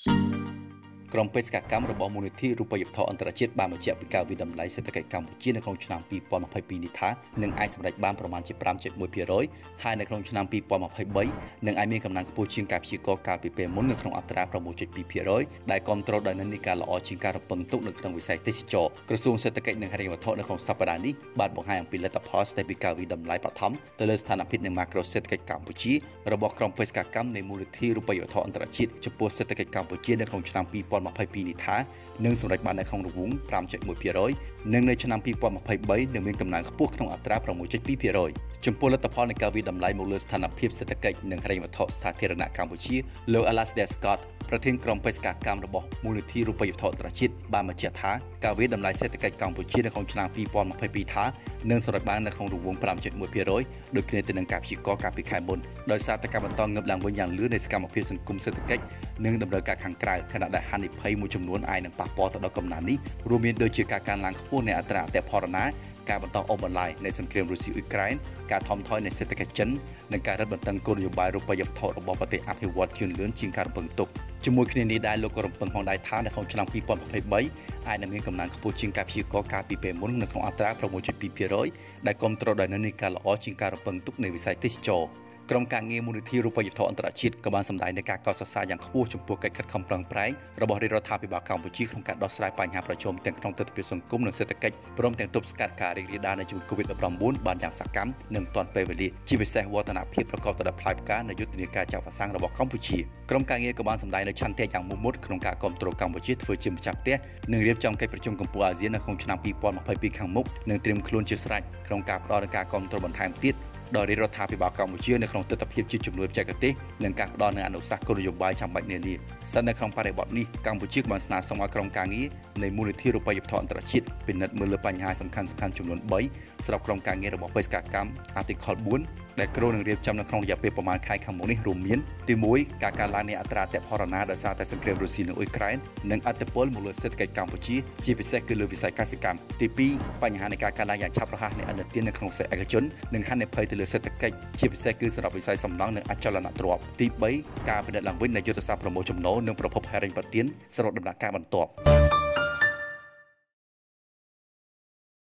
you ក្រុមបេសកកម្មរបស់មូលនិធិរូបិយវត្ថុអន្តរជាតិបានបញ្ជាក់ពីការវិតម្លៃសេដ្ឋកិច្ចកម្ពុជានៅក្នុងឆ្នាំ2022នេះថានឹងអាចសម្រេចបានប្រមាណជា5.1%ហើយនៅក្នុងឆ្នាំ2023នឹងអាចមានកំណើនខ្ពស់ជាងការព្យាករណ៍កាលពីពេលមុននៅក្នុងអត្រា6.2%ដែលគ្រប់គ្រងដោយនិន្នាការល្អជាងការរំពឹងទុកនៅក្នុងវិស័យទេសចរក្រសួងសេដ្ឋកិច្ចនិងហិរញ្ញវត្ថុនៅក្នុងសប្តាហ៍នេះបានបង្ហាញអំពីលទ្ធផលស្ដីពីការវិតម្លៃបឋមទៅលើស្ថានភាពនៃម៉ាក្រូសេដ្ឋកិច្ចកម្ពុជារបស់ក្រុមបេសកកម្មនៃមូលនិធិរូបិយវត្ថុអន្តរជាតិចំពោះសេដ្ឋកិច្ចកម្ពុជានៅក្នុងឆ្នាំ2023 2022នេះថានឹងសម្រេចបាននៅក្នុងរង្វង់5.1%និងនៅឆ្នាំ2023នឹងមានកំណើនខ្ពស់ក្នុងអត្រា6.2%ចំពោះលទ្ធផលនៃការវិតម្លៃមកលើស្ថានភាពសេដ្ឋកិច្ចនិងហិរញ្ញវត្ថុសាធារណៈកម្ពុជាលោក Alasdair Scott ប្រធានក្រុមបេសកកម្មរបស់មូលនិធិរូបិយវត្ថុអន្តរជាតិបានបញ្ជាក់ថាការវិតម្លៃសេដ្ឋកិច្ចកម្ពុជានៅក្នុងឆ្នាំ2022ថានឹងសម្រេចបាននៅក្នុងរង្វង់5.1%ដូចគ្នាទៅនឹងការព្យាករណ៍កាលពីខែមុនដោយសារតែការបន្តងើបឡើងវិញយ៉ាងលឿននៃសកម្មភាពសង្គមសេដ្ឋកិច្ចនិងតម្រូវការខាងក្រៅខណៈដែលហានិភ័យមួយចំនួនអាចនឹងប៉ះពាល់ទៅដល់កំណើននេះរួមមានដូចជាការកើនឡើងខ្ពស់នៃអត្រាអតិផរណាការបន្តអូសបន្លាយនៃសង្គ្រាមរុស្ស៊ីអ៊ុយក្រែនការថមថយនៃសេដ្ឋកិច្ចចិននិងការរឹតបន្តឹងគោលនយោបាយរូបិយវត្ថុរបស់ប្រទេសអភិវឌ្ឍជឿនលឿនជាងការរំពឹងទុក ជាមួយគ្នានេះដែរលោកក៏រំពឹងផងដែរថានៅក្នុងឆ្នាំ2023អាចនឹងមានកំណើនខ្ពស់ជាងការព្យាករណ៍កាលពីពេលមុននៅក្នុងអត្រា6.2%ដែលគ្រប់គ្រងដោយនិន្នាការល្អជាងការរំពឹងទុកនៃវិស័យទេសចរណ៍ ក្រុមការងារមូលនិធិរូបិយវត្ថុអន្តរជាតិក៏បានសម្ដែងនូវការកោតសរសើរយ៉ាងខ្ពស់ចំពោះកិច្ចខិតខំប្រឹងប្រែងរបស់រាជរដ្ឋាភិបាលកម្ពុជាក្នុងការដោះស្រាយបញ្ហាប្រឈមទាំងក្នុងទស្សនវិជ្ជាសង្គមនិងសេដ្ឋកិច្ចព្រមទាំងទប់ស្កាត់ការរីករាលដាលនៃជំងឺ Covid-19 បានយ៉ាងសកម្មនិងទាន់ពេលវេលាជាពិសេសវឌ្ឍនភាពប្រកបទៅដោយផ្លែផ្កានៃយុទ្ធនាការចាក់វ៉ាក់សាំងរបស់កម្ពុជាក្រុមការងារក៏បានសម្ដែងនូវឆន្ទៈយ៉ាងមុតមុតក្នុងការគ្រប់គ្រងកម្ពុជាធ្វើជាម្ចាស់ផ្ទះនិងរៀបចំកិច្ចប្រជុំកម្ពុជាអាស៊ាននៅក្នុងឆ្នាំ2022ខាងមុខនិងត្រៀមខ្លួនជាស្រេចក្នុងការផ្តល់នូវការគ្រប់គ្រងបន្ថែមទៀត ដល់រាជរដ្ឋាភិបាលកម្ពុជានៅក្នុងទស្សនវិជ្ជាជំនួយបច្ចេកទេសនិងការផ្ដល់នូវអនុសាសន៍គោលនយោបាយចាំបាច់នានាស្ថិតនៅក្នុងបរិបទនេះកម្ពុជាបានស្នើសុំឲ្យក្រុមការងារនៃមូលនិធិរូបិយវត្ថុអន្តរជាតិពិនិត្យមើលលើបញ្ហាសំខាន់ៗចំនួន3ស្របក្រុមការងាររបស់បេសកកម្ម Article 4 ដែលគ្រោងនឹងរៀបចំនៅក្នុងរយៈពេលប្រមាណខែខាងមុខនេះរួមមានទី1ការកើនឡើងនៃអត្រាអតិផរណាដោយសារតែសង្គ្រាមរុស្ស៊ីនិងអ៊ុយក្រែននិងអតិពលមកលើសេដ្ឋកិច្ចកម្ពុជាជាពិសេសគឺលើវិស័យកសិកម្មទី2បញ្ហានៃការកើនឡើងយ៉ាងឆាប់រហ័សនៃអនុទាននៅក្នុងសេដ្ឋកិច្ចឯកជននិងហានិភ័យទៅលើសេដ្ឋកិច្ចជាពិសេសគឺសម្រាប់វិស័យសំណង់និងអចលនទ្រព្យទី3ការពិនិត្យឡើងវិញនៃយុទ្ធសាស្ត្រប្រមូលចំណូលនិងប្រភពហិរញ្ញប្បទានសម្រាប់ដំណាក់កាលបន្ទាប់